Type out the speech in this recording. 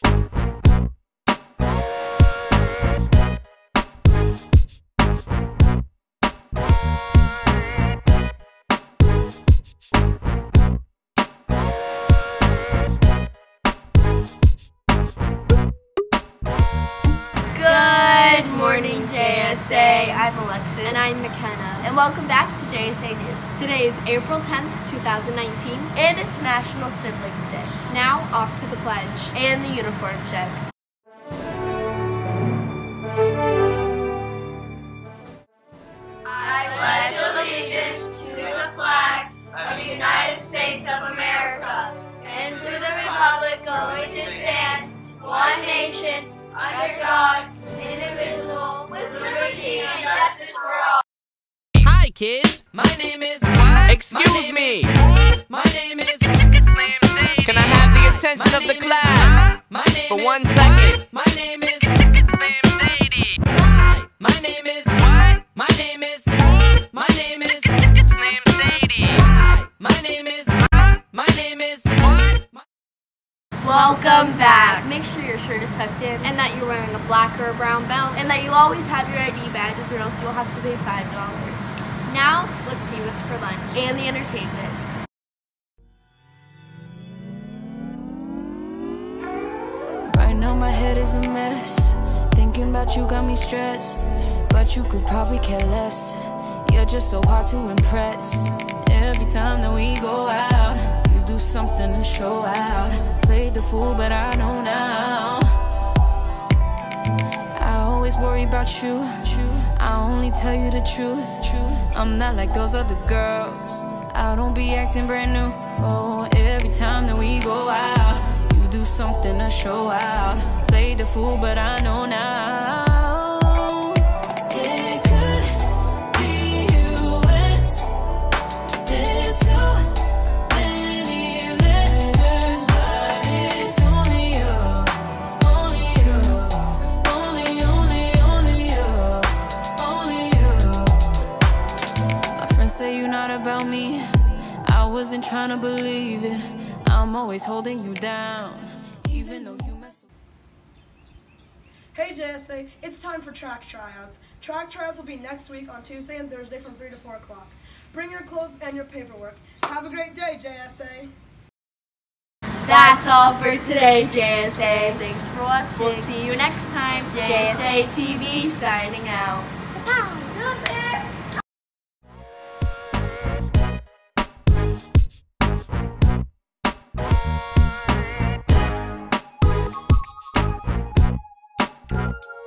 Good I'm Alexis. And I'm McKenna. And welcome back to JSA News. Today is April 10th, 2019. And it's National Siblings Day. Now off to the pledge. And the uniform check. Kids. My name is. Excuse me. My name is. Can I have the attention of the class for one second? My name is. My name is. My name is. My name is. My name is. My name is. Welcome back. Make sure your shirt is tucked in And that you're wearing a black or a brown belt. and that you always have your ID badges or else you'll have to pay $5 Now, let's see what's for lunch. and the entertainment. Right now my head is a mess. Thinking about you got me stressed. But you could probably care less. You're just so hard to impress. Every time that we go out, you do something to show out. Played the fool, but I know now. I always worry about you. I only tell you the truth. I'm not like those other girls. I don't be acting brand new. Oh, every time that we go out, you do something to show out. Play the fool, but I know now. Not about me. I wasn't trying to believe it. I'm always holding you down, even though you mess. Hey JSA, it's time for track tryouts. Track tryouts will be next week on Tuesday and Thursday from 3 to 4 o'clock. Bring your clothes and your paperwork. Have a great day, JSA. That's all for today, JSA. Thanks for watching. We'll see you next time. JSA TV signing out. Hi.